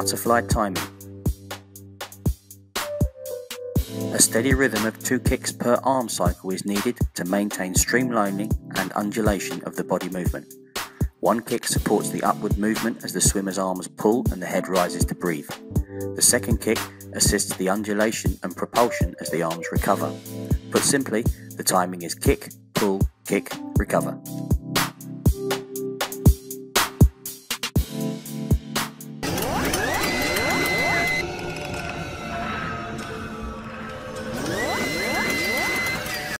butterfly timing. A steady rhythm of two kicks per arm cycle is needed to maintain streamlining and undulation of the body movement. One kick supports the upward movement as the swimmer's arms pull and the head rises to breathe. The second kick assists the undulation and propulsion as the arms recover. Put simply, the timing is kick, pull, kick, recover.